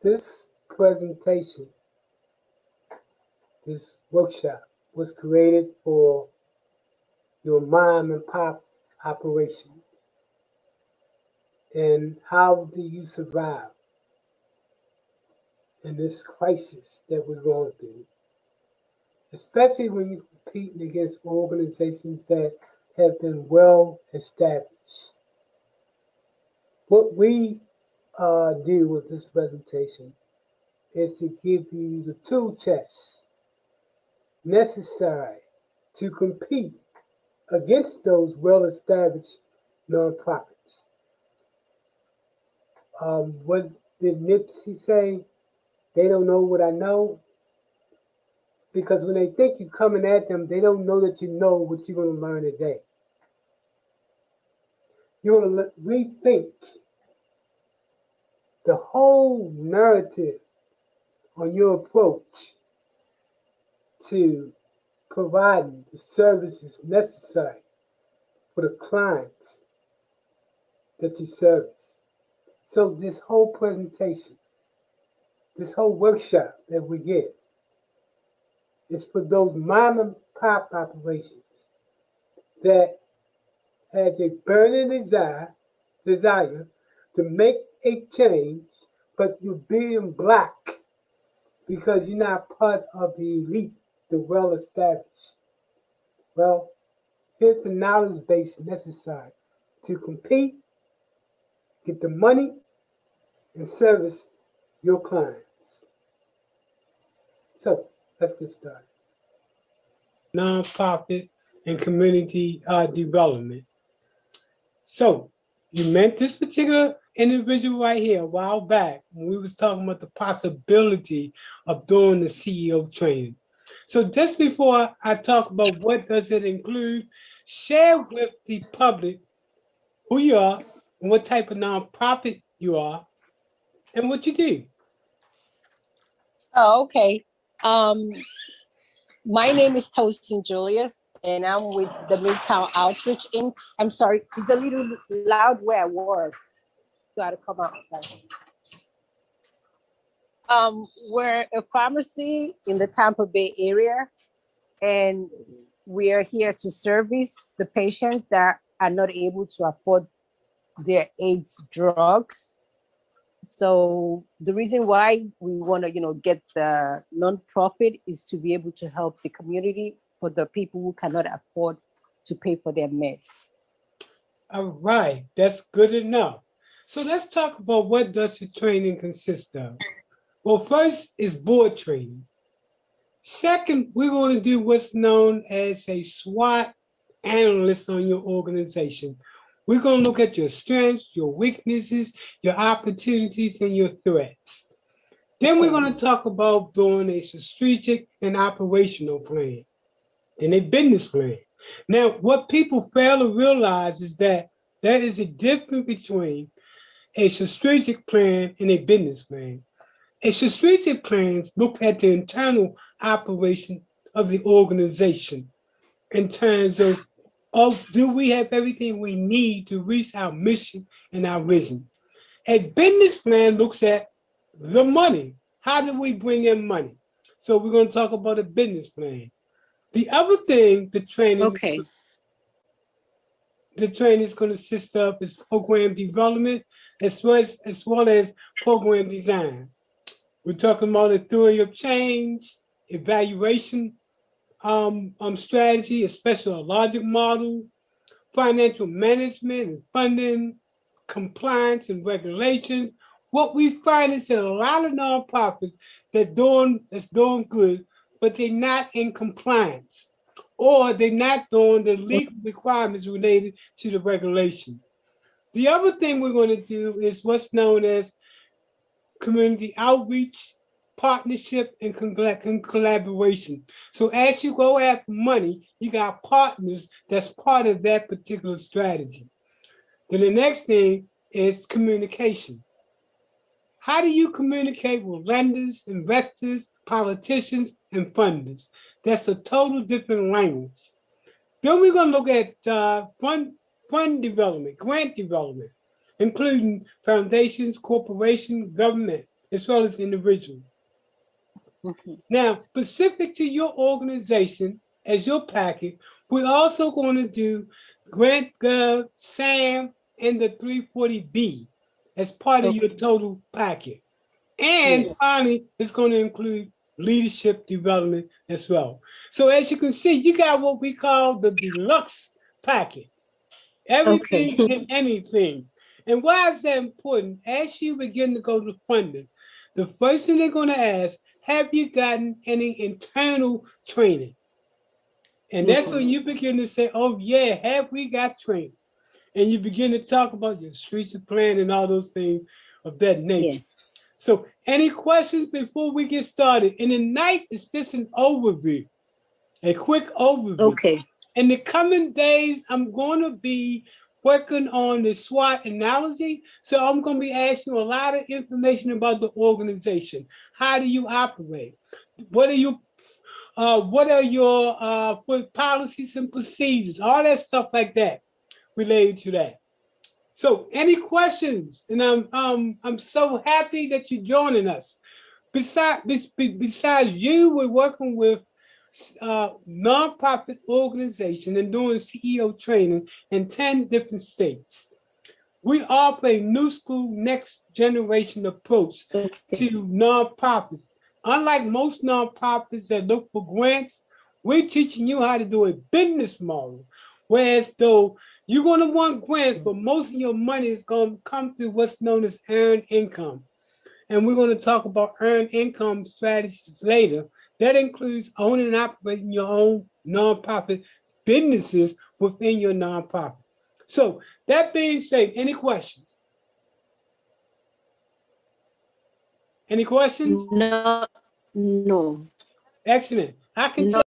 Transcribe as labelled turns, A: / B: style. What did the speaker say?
A: This presentation, this workshop was created for your mom and pop operation. And how do you survive in this crisis that we're going through? Especially when you're competing against organizations that have been well established. What we uh, do with this presentation is to give you the tool chest necessary to compete against those well established nonprofits. Um, what did Nipsey say? They don't know what I know. Because when they think you're coming at them, they don't know that you know what you're going to learn today. You're to rethink the whole narrative on your approach to providing the services necessary for the clients that you service. So this whole presentation, this whole workshop that we get is for those mom and pop operations that has a burning desire, desire to make a change, but you're being black because you're not part of the elite, the well established. Well, here's the knowledge base necessary to compete, get the money, and service your clients. So let's get started. Nonprofit and community uh, development. So you meant this particular individual right here a while back when we was talking about the possibility of doing the CEO training. So just before I talk about what does it include, share with the public who you are and what type of nonprofit you are and what you do.
B: Oh, okay. Um, my name is Toastin Julius, and I'm with the Midtown Outreach Inc. I'm sorry, it's a little loud where I was. Got to come outside. Um, we're a pharmacy in the Tampa Bay area, and we are here to service the patients that are not able to afford their AIDS drugs. So the reason why we want to, you know, get the nonprofit is to be able to help the community for the people who cannot afford to pay for their meds.
A: All right, that's good enough. So let's talk about what does the training consist of. Well, first is board training. Second, we're going to do what's known as a SWOT analyst on your organization. We're going to look at your strengths, your weaknesses, your opportunities, and your threats. Then we're going to talk about doing a strategic and operational plan, then a business plan. Now, what people fail to realize is that there is a difference between a strategic plan and a business plan. A strategic plan looks at the internal operation of the organization in terms of, of do we have everything we need to reach our mission and our vision. A business plan looks at the money. How do we bring in money? So we're going to talk about a business plan. The other thing the training
B: Okay.
A: The training is going to assist of is program development as well as, as well as program design. We're talking about a theory of change, evaluation um, um, strategy, especially a logic model, financial management and funding, compliance and regulations. What we find is that a lot of nonprofits that doing that's doing good, but they're not in compliance, or they're not doing the legal requirements related to the regulation. The other thing we're going to do is what's known as community outreach, partnership, and and collaboration. So as you go after money, you got partners that's part of that particular strategy. Then the next thing is communication. How do you communicate with lenders, investors, politicians, and funders? That's a total different language. Then we're going to look at uh, fund, fund development, grant development, including foundations, corporations, government, as well as individuals.
B: Mhm.
A: Now, specific to your organization as your packet, we're also going to do Grant Gov, SAM, and the 340B as part of your total packet. And
B: Yes.
A: finally, it's going to include leadership development as well. So as you can see, you got what we call the deluxe packet. Everything
B: Okay.
A: and anything. And why is that important? As you begin to go to funding, the first thing they're going to ask, have you gotten any internal training? And that's when mm-hmm. you begin to say, oh, yeah, have we got training? And you begin to talk about your streets of plan and all those things of that nature.
B: Yes.
A: So, any questions before we get started? And tonight is just an overview, a quick overview.
B: Okay.
A: In the coming days, I'm going to be working on the SWOT analogy. So, I'm going to be asking you a lot of information about the organization. How do you operate? What are you? Uh, what are your uh, policies and procedures? All that stuff like that related to that. So, any questions? And I'm um I'm so happy that you're joining us. Besides besides you, we're working with uh nonprofit organization and doing CEO training in 10 different states. We offer a new school next generation approach
B: Okay.
A: to nonprofits. Unlike most nonprofits that look for grants, we're teaching you how to do a business model. Whereas though you're going to want grants, but most of your money is going to come through what's known as earned income. And we're going to talk about earned income strategies later. That includes owning and operating your own nonprofit businesses within your nonprofit. So that being said, any questions? Any questions?
B: No, no.
A: Excellent. I can
B: No.
A: tell